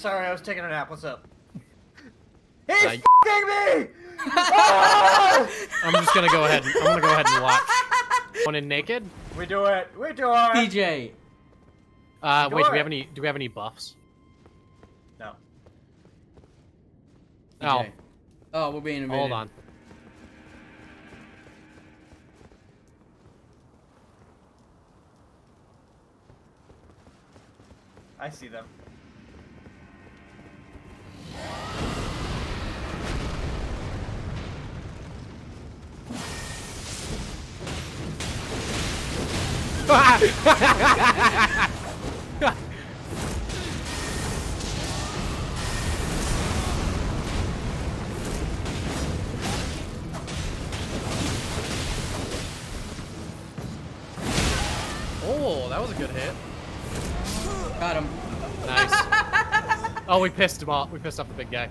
Sorry, I was taking a nap. What's up? He's Uh, f***ing me! Ah! I'm just gonna go ahead. And, I'm gonna go ahead and watch. One in naked. we do it. We do it. DJ. Uh, wait. Do we have any? Do we have any buffs? No. Oh, DJ. Oh, we're being invaded. hold on. I see them. Oh, that was a good hit. Got him. Nice. oh, we pissed him off. We pissed off the big guy.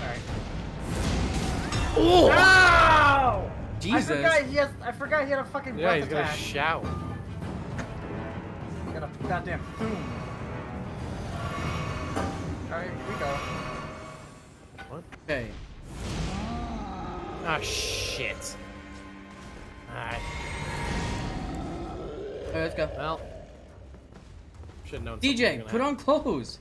Alright. Oh! Ow! Jesus. I forgot he has. I forgot he had a fucking Yeah, breath he's gonna attack. shout. He got a goddamn boom. Alright, here we go. What? Okay. Ah, shit. Alright. Alright, let's go. Well. Should've known. DJ, put on clothes.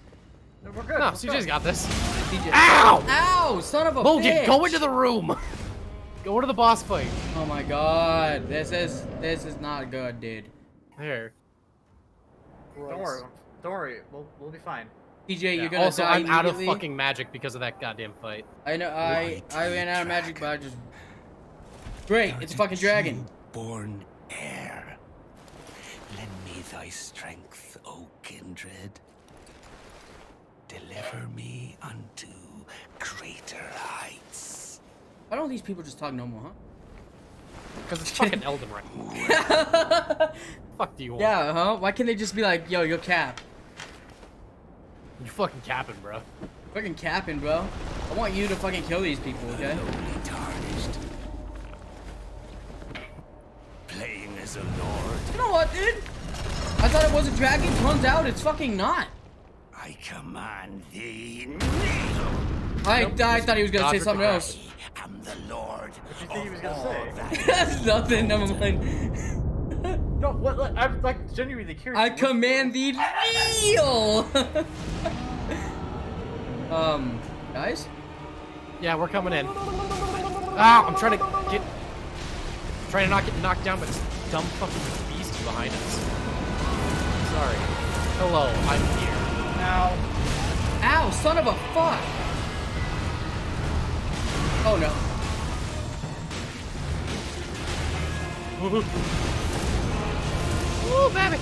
No, we're good. No, let's CJ's go. got this. DJ. Ow! Ow! Son of a Logan, bitch. go into the room. Go to the boss fight. Oh my god. This is this is not good, dude. There. Don't worry. Don't worry. We'll, we'll be fine. DJ, Yeah, you're gonna also, die I'm out of fucking magic because of that goddamn fight. I know. I I ran out of magic, but I just. Great! It's a fucking dragon. Born heir. Lend me thy strength, O kindred. Deliver me unto greater heights. Why don't these people just talk no more, huh? Because it's fucking Elden Ring. Fuck do you want? Yeah, huh? Why can't they just be like, yo, you're cap? You fucking capping, bro. Fucking capping, bro. I want you to fucking kill these people, okay? Lowly tarnished. Playing as a lord, You know what, dude? I thought it was a dragon. Turns out it's fucking not. I command thee. I, I thought he was gonna say something Crash. else. I am the lord. What do you think he was gonna say? That's nothing. Never mind. No, what? what I'm like genuinely curious. I command thee kneel. um, guys. Yeah, we're coming in. Ah, I'm trying to get, I'm trying to not get knocked down by this dumb fucking beast behind us. Sorry. Hello, I'm here. Now, Ow, son of a fuck. Oh no. Ooh, baby.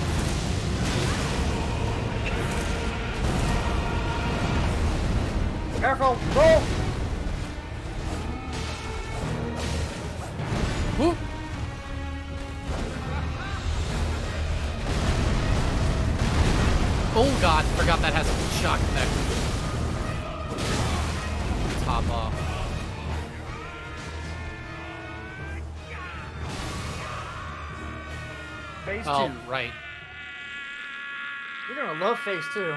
careful. Roll. Whoop. You're gonna love phase two.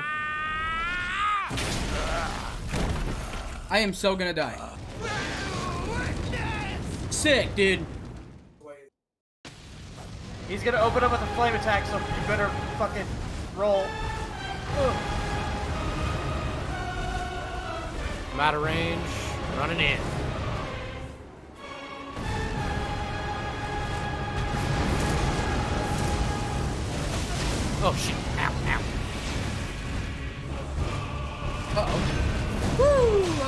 I am so gonna die. Sick, dude. He's gonna open up with a flame attack, so you better fucking roll. Ugh. I'm out of range. Running in. Oh shit.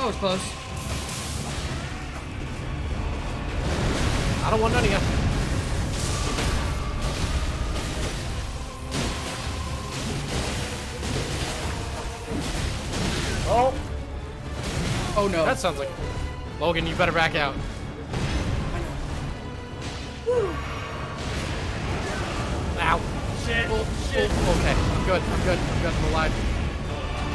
That was close. I don't want none of you. Oh, Oh no. That sounds like. Logan, you better back out. Ow. shit, Oh, shit. oh, okay. I'm good. I'm good. I'm good. I'm alive.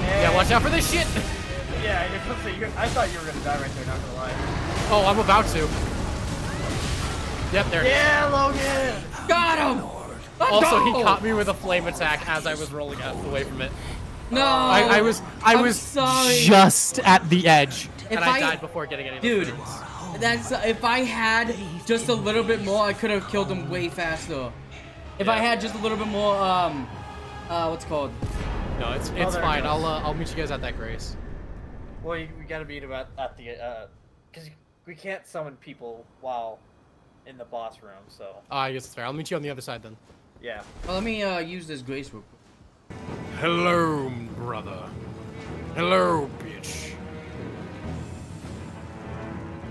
Yeah, watch out for this shit. Yeah, you're supposed to. You're, I thought you were gonna die right there. Not gonna lie. Oh, I'm about to. Yep, there. it is. Yeah, Logan. Got him. Let's Also, he caught me with a flame attack as I was rolling out away from it. No. I, I was I I'm was sorry. just at the edge, If and I, I- died before getting any. Dude, those that's if I had just a little bit more, I could have killed him way faster. If I had just a little bit more, um, uh, what's it called? No, it's Oh, it's there it fine. goes. I'll uh, I'll meet you guys at that grace. Well, you, we gotta beat him at, at the uh, because we can't summon people while in the boss room. So Uh, I guess it's fair. I'll meet you on the other side then. yeah. Well, let me uh, use this grace real quick. Hello, brother. Hello, bitch.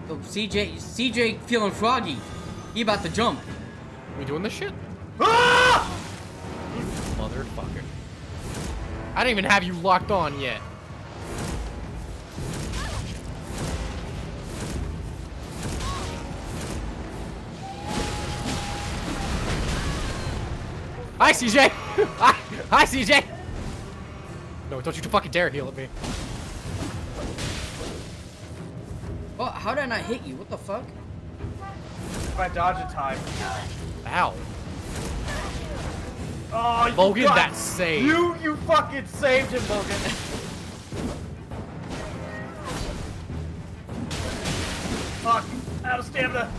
So CJ, CJ feeling froggy. He about to jump. We doing this shit? Ah! Motherfucker. I didn't even have you locked on yet. Hi, CJ! Hi, hi, CJ! No, don't you fucking dare heal at me. Oh, how did I not hit you? What the fuck? If I dodge in time. Ow. Oh, you Logan, got- that save. You you fucking saved him, Logan. Fuck, out of stamina.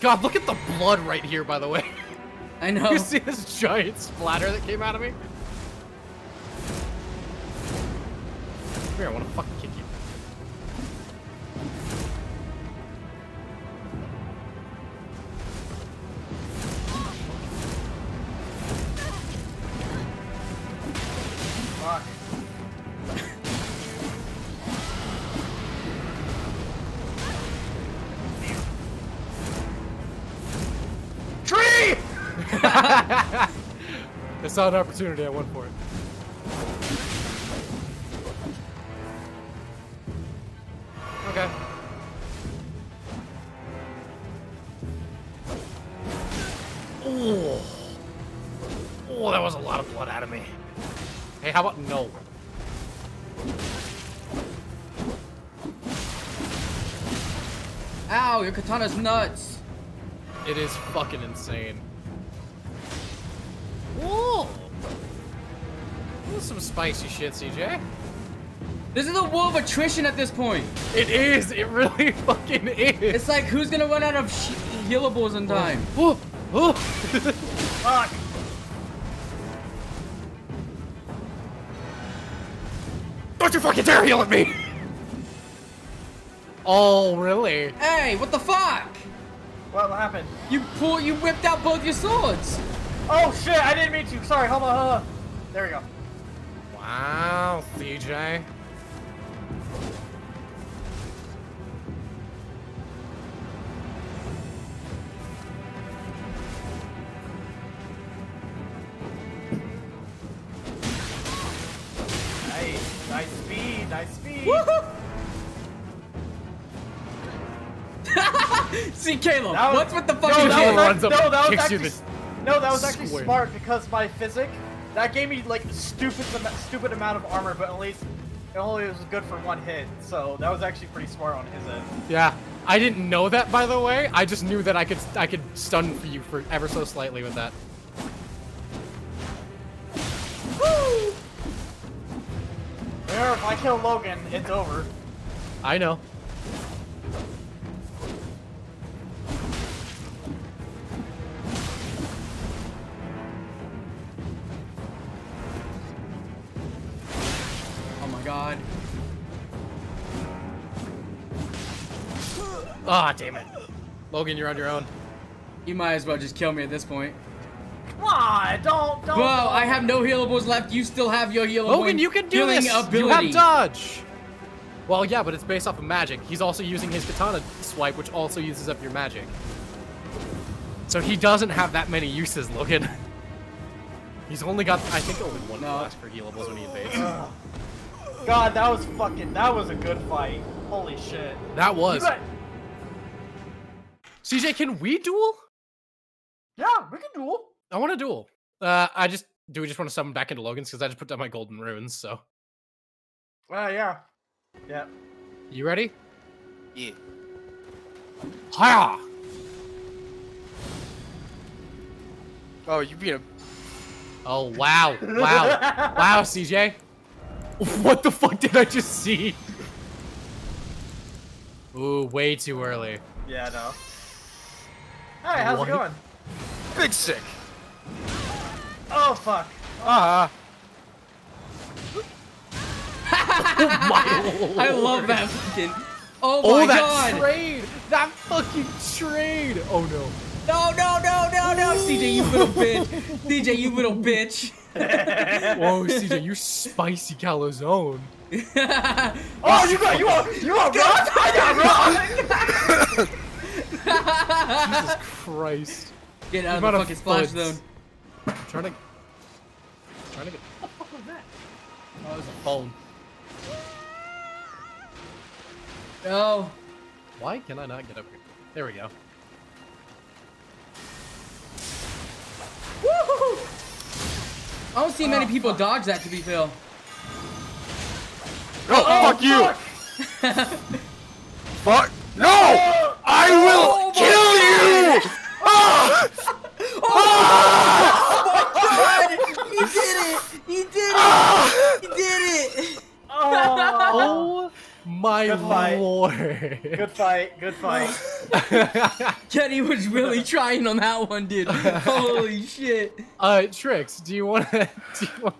God, look at the blood right here, by the way. I know. You see this giant splatter that came out of me? Come here, I want to fucking kick you. Fuck. Saw an opportunity, I went for it. Okay. Oh. Oh, that was a lot of blood out of me. Hey, how about no? Ow, your katana's nuts. It is fucking insane. That's some spicy shit, CJ. This is a war of attrition at this point. It is. It really fucking is. It's like who's gonna run out of sh- healables in time? Oh, oh. Fuck. Don't you fucking dare heal at me! Oh, really? Hey, what the fuck? What happened? You pull, you whipped out both your swords. Oh shit, I didn't mean to. Sorry, hold on, hold on. There we go. Wow, CJ. Nice, nice speed, nice speed. See, Caleb, was- what's with the No, fucking that was, hit? runs up no, that was kicks you actually, no, that was actually square. smart because my physic, that gave me like stupid, stupid amount of armor, but at least it only was good for one hit. So that was actually pretty smart on his end. Yeah, I didn't know that, by the way. I just knew that I could I could stun for you for ever so slightly with that. Remember, if I kill Logan, it's over. I know. Ah, damn it. Logan, you're on your own. You might as well just kill me at this point. Come on, don't, don't. Bro, I have no healables left. You still have your healable Logan, you can do this. ability. You have dodge. Well, yeah, but it's based off of magic. He's also using his katana swipe, which also uses up your magic. So he doesn't have that many uses, Logan. He's only got, I think, only one No. class for healables when he invades. God, that was fucking. That was a good fight. Holy shit. That You was. Got- CJ, can we duel? yeah, we can duel. I want to duel. Uh, I just do. We just want to summon back into Logan's because I just put down my golden runes. So, Uh, yeah. Yeah. you ready? Yeah. Hiya! Oh, you being a Oh wow, wow, wow, CJ. What the fuck did I just see? Ooh, way too early. Yeah, no. Hi, how's What? it going? big sick. Oh fuck. Ah, I love that fucking. Oh Oh, my that god! trade! That fucking trade! Oh no. No, no, no, no, no! CJ, you little bitch! CJ, you little bitch! Whoa, CJ, you're spicy calzone. Oh, you got you want you want Ross? I got Ross. Jesus Christ. Get out of Amount the of fucking splash foods. zone. I'm trying to. Trying to get. What the fuck was that? Oh, it was a phone. No. Why can I not get up here? There we go. Woo! I don't see many oh, people dodge that, to be fair. no, oh, fuck you. Fuck. No! I will Oh my kill you! Ah! He did it! He did it! Ah! He did it! Oh. Oh my Good fight. lord. Good fight. Good fight. Kenny was really trying on that one, dude. Holy shit. uh, Trix, do you want to? Do you want?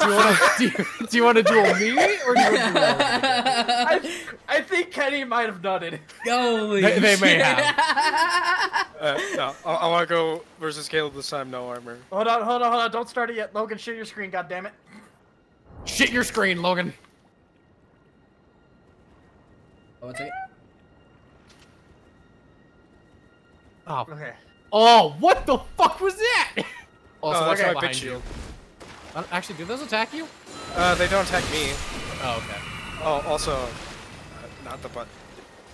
Do you want to? Do you, do you want to duel me or do you want to duel? I, I think Kenny might have done it. Holy They- they may have. Uh, no, I, I want to go versus Caleb this time. No armor. Hold on, hold on, hold on. Don't start it yet. Logan, share your screen, God damn it. Shit your screen, Logan. Oh, one second. Oh, Okay. oh, what the fuck was that? Oh, Oh, so that's that guy why I bit behind you. you. Uh, Actually, do those attack you? Uh, they don't attack me. Oh, okay. Oh, also, uh, not the butt.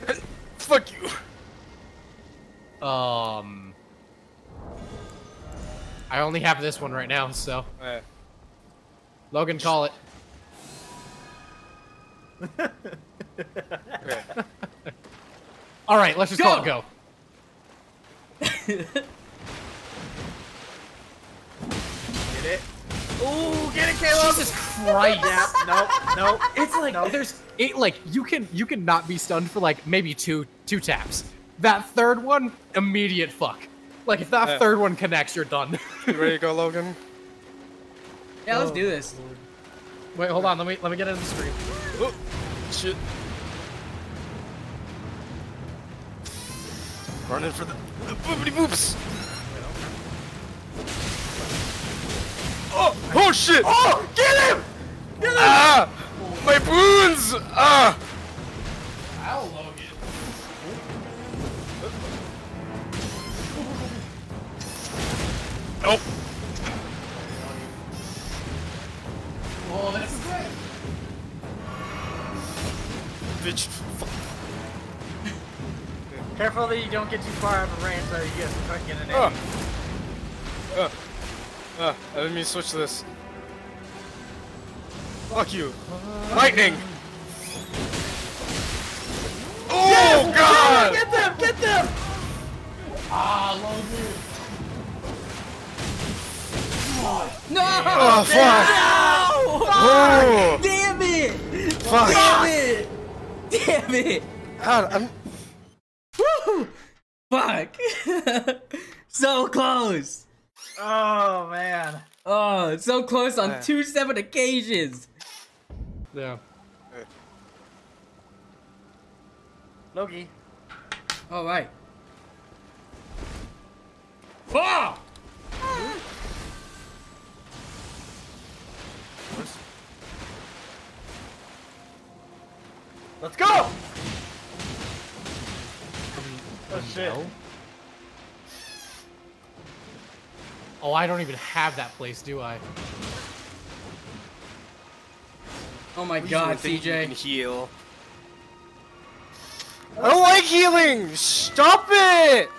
Fuck you. Um, I only have this one right now, so Logan, call it. okay. All right, let's just call it go. Get it. Ooh, get it, Caleb. Jesus Christ! Yeah. Nope. Nope. It's like Nope. there's it like you can you can not be stunned for like maybe two two taps. That third one, immediate fuck. Like if that Yeah. third one connects, you're done. You ready to go, Logan? Yeah, let's do this. Wait, hold on. Let me let me get into the screen. Oh, shit. Running for the, the boopity boops. Oh, oh shit! Oh, get him! Get him! Ah! My boons! Ah! Ow, Logan. Nope. Oh, Careful that you don't get too far out of range so you get start getting an aim. Ah. Ah, I didn't mean to switch to this. Fuck you. Lightning! Oh, God! Get them! Get them! Ah, Logan. No! Oh, fuck! No! Oh, Damn it! fuck! Damn it! Damn it! God, I'm... Woo! Fuck! so close! Oh man. Oh, so close on Yeah. two separate occasions. Yeah. Loki. All right. Ah! Let's go! Oh shit. No. Oh, I don't even have that place, do I? Oh my You god, think you can CJ. heal. I don't like healing! Stop it!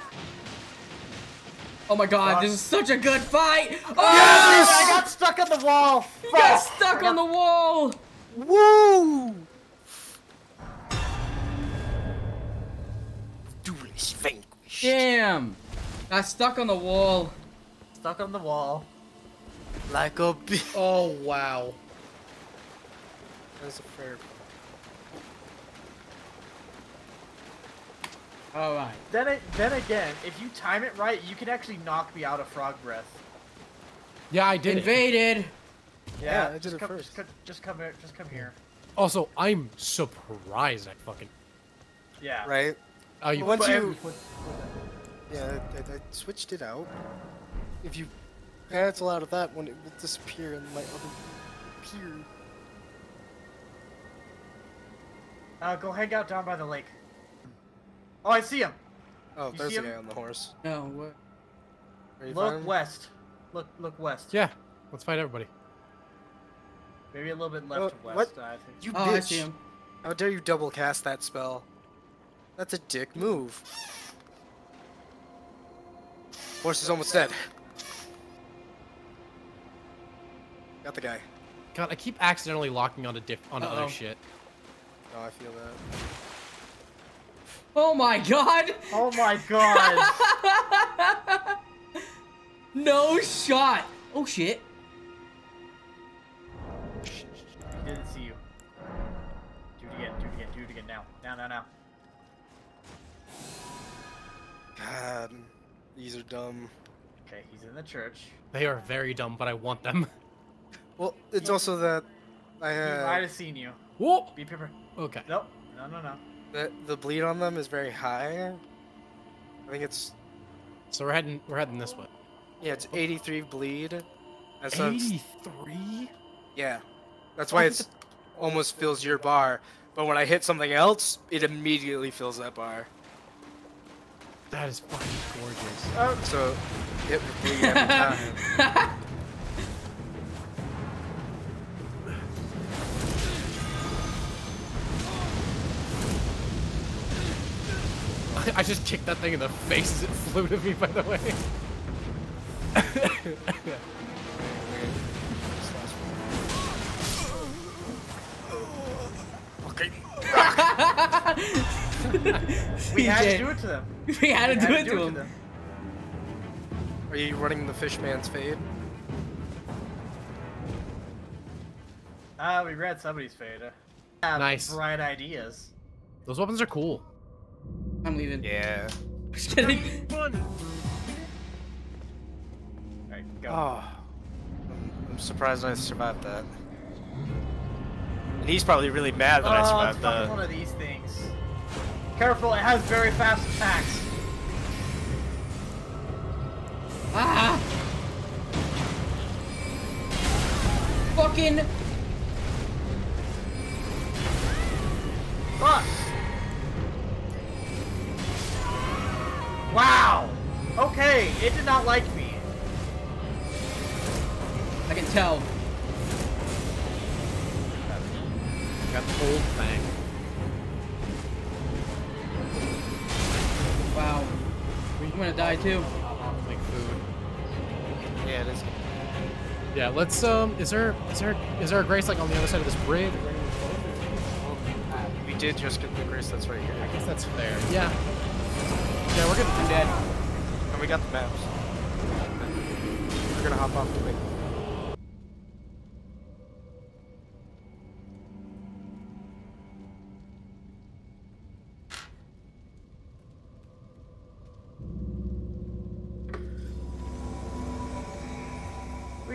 Oh my god, this is such a good fight! Oh, Yes! I got stuck on the wall. you got Fuck. stuck on the wall! Woo! Is vanquished. Damn! Got stuck on the wall. Stuck on the wall. Like a bee. Oh wow. That's a fair. Alright. Then it, then again, if you time it right, you can actually knock me out of frog breath. Yeah, I did. It. Invaded! Yeah, I did just it come, first. Just, come- just come here. Just come here. Also, I'm surprised I fucking. Yeah. Right? Oh, you. Once But you- every- Yeah, I, I switched it out. If you cancel out of that one, it will disappear and my other appear. Uh, go hang out down by the lake. Oh, I see him. Oh, You there's a the him? guy on the horse. No, what? Are you Look fine? west. Look, look west. Yeah. Let's fight everybody. Maybe a little bit left Oh, of west. what? I think. You Oh, bitch! I see him. How dare you double cast that spell? That's a dick move. Horse is almost dead. Got the guy. God, I keep accidentally locking onto diff onto Uh-oh. other shit. Oh, I feel that. Oh my god! Oh my god. No shot! Oh shit. Dumb. Okay, he's in the church. They are very dumb, but I want them. Well, it's also that I he might have have seen you. Whoa. Be prepared. Okay. Nope. No. No. No. the, the bleed on them is very high. I think it's So we're heading we're heading this way. yeah, it's 83 bleed. And Eighty-three. yeah, that's why it's almost fills your bar. But when I hit something else, it immediately fills that bar. That is fucking gorgeous. Oh, So hit with bleed every time. I just kicked that thing in the face as it flew to me. By the way. Okay. we had to do it to them. we had to We do had it to him. them. Are you running the fishman's fade? Ah, we read somebody's fade. Have Nice. Bright ideas. Those weapons are cool. I'm leaving. Yeah. Just kidding. Alright, go. Oh. I'm, I'm surprised I survived that. And he's probably really mad that I oh, it's survived that. one of these things. Careful, it has very fast attacks. Ah! Fucking. Let's um. Is there is there is there a grace like on the other side of this bridge? We did just get the grace that's right here. I guess that's fair. Yeah. Yeah, we're good. I'm dead. And we got the maps. We're gonna hop off the way.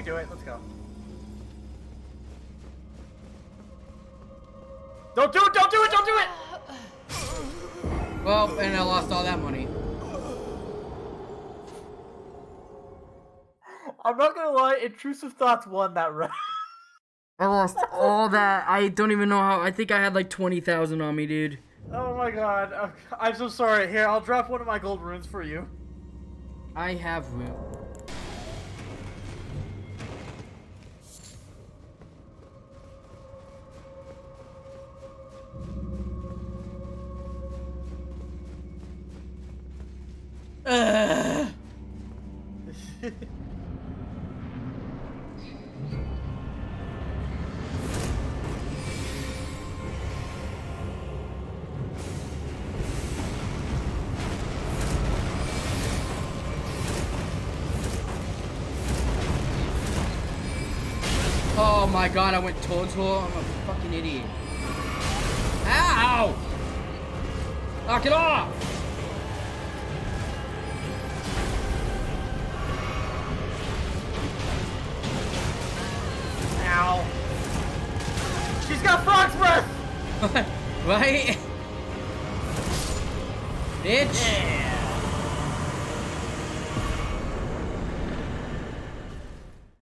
We do it, let's go. Don't do it, don't do it, don't do it! Well, and I lost all that money. I'm not gonna lie, intrusive thoughts won that round. I lost all that. I don't even know how. I think I had like 20,000 on me, dude. Oh my god, uh, I'm so sorry. Here, I'll drop one of my gold runes for you. I have room. My god, I went towards her. I'm a fucking idiot. Ow! Knock it off! Ow. She's got frog's breath! right? Bitch!